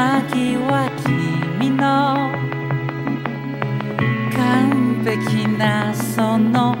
巻は君の完璧なその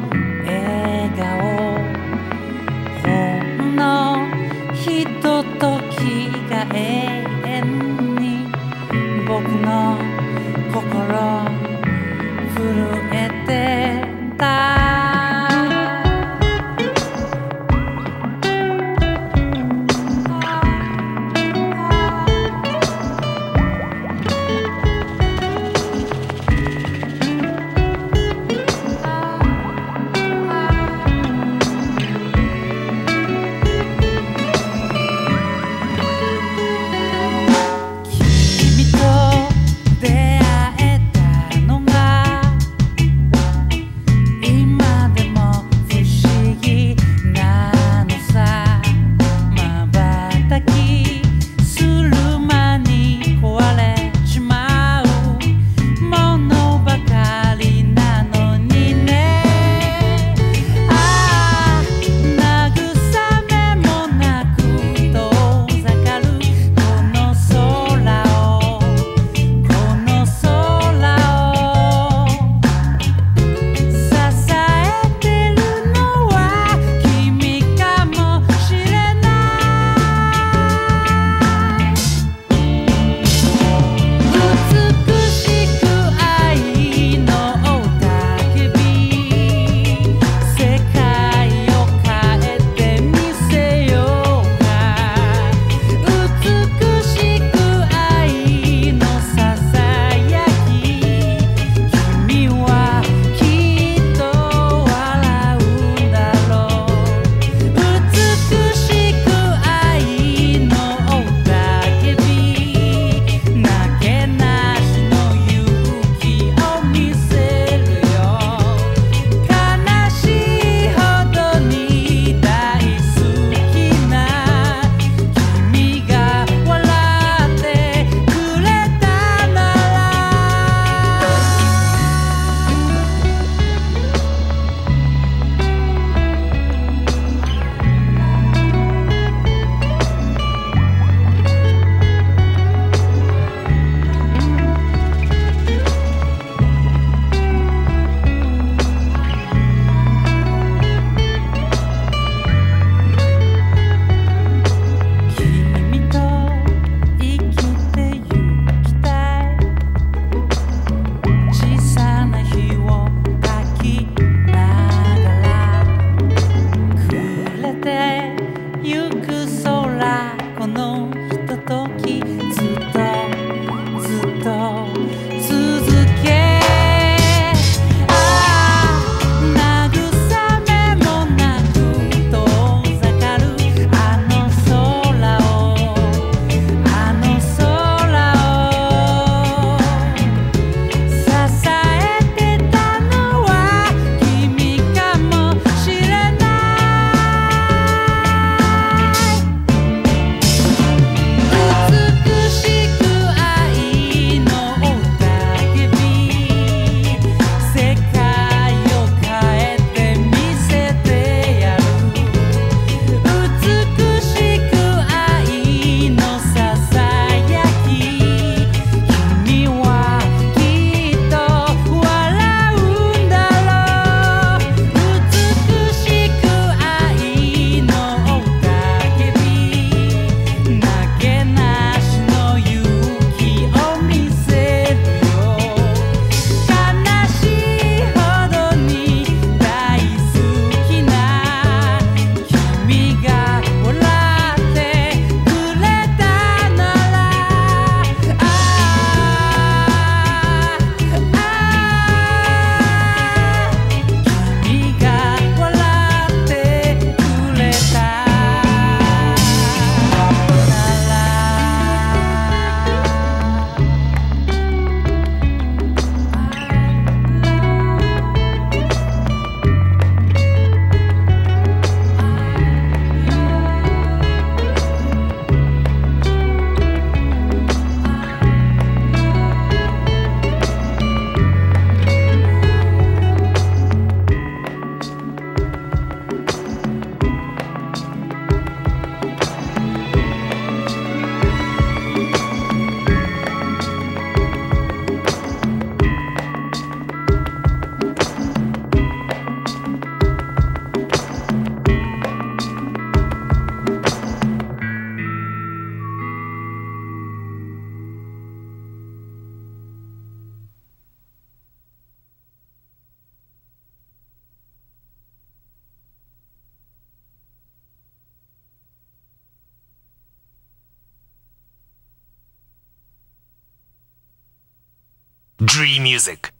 Dream Music